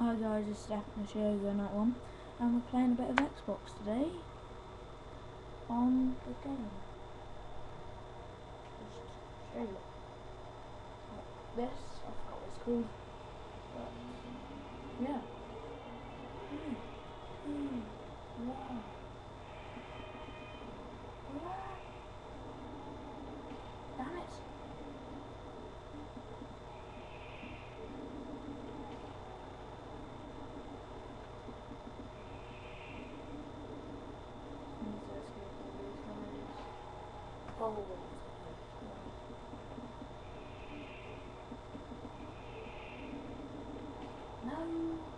Hi guys, it's Stefan Shogo, not one, and we're playing a bit of Xbox today. On the game. Just show you. What this, I forgot what it's called, 方部。何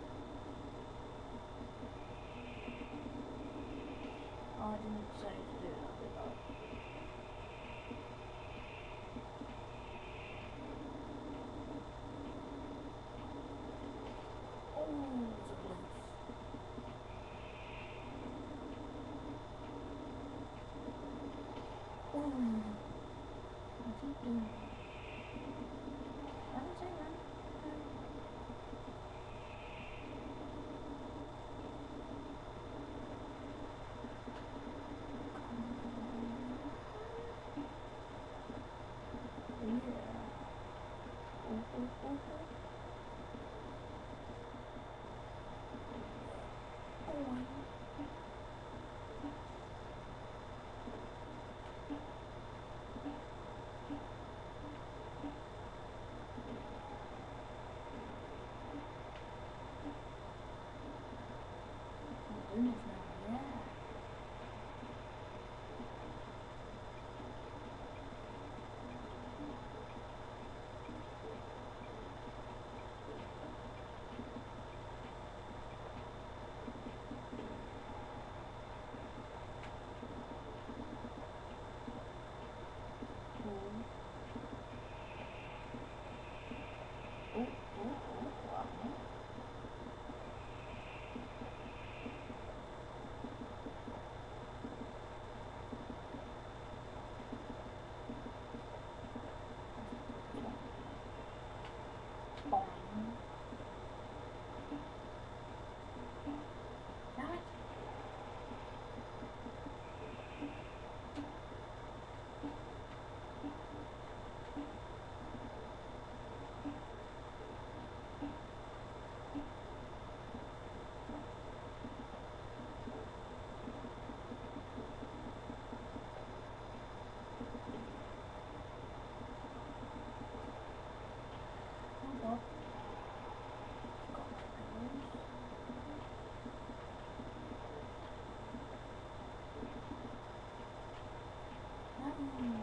mm.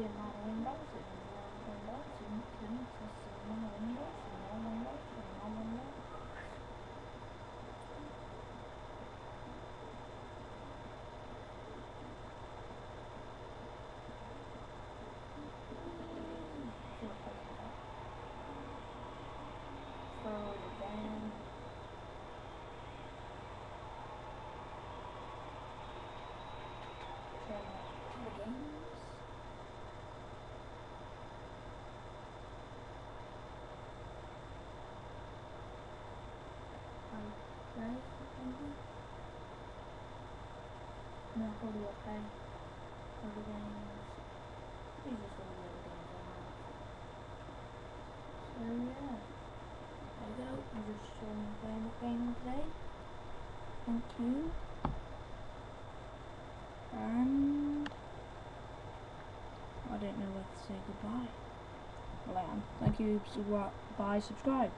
钱哦，我们老时很多，我们当时钱。No, probably okay. Other games. These are some of the other games I have. So yeah. There you go. I'm just showing you playing the game today. Thank you. And I don't know where to say goodbye. Well, I am. Thank you. Bye. Subscribe.